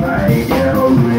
right now.